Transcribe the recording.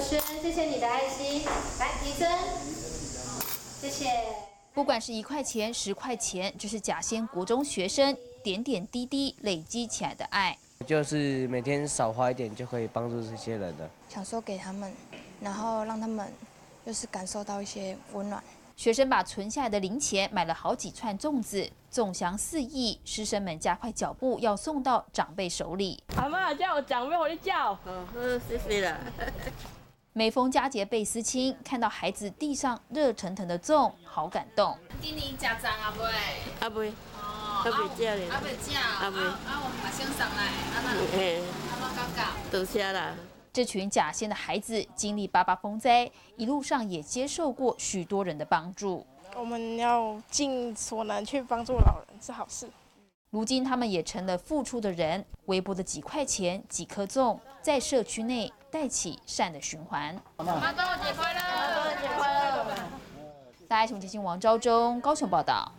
轩，谢谢你的爱心，来提升，谢谢。不管是一块钱、十块钱，这是甲仙国中学生点点滴滴累积起来的爱。就是每天少花一点，就可以帮助这些人的。想说给他们，然后让他们就是感受到一些温暖。学生把存下来的零钱买了好几串粽子，粽香四溢，师生们加快脚步要送到长辈手里。阿妈叫我长辈，我就叫。嗯，谢谢了。每逢佳节倍思亲，看到孩子地上热腾腾的粽，好感动。今年吃粽啊未？啊未，哦，啊未食咧。啊未食，啊未，啊我马上上来，啊那，嘿，啊我感觉。多谢啦。这群假仙的孩子经历八八风灾，一路上也接受过许多人的帮助。我们要尽所能去帮助老人是好事。如今他们也成了付出的人，微薄的几块钱、几颗粽，在社区内带起善的循环。妈，端午节快乐！端午节快乐！大爱雄之星王昭忠高雄报道。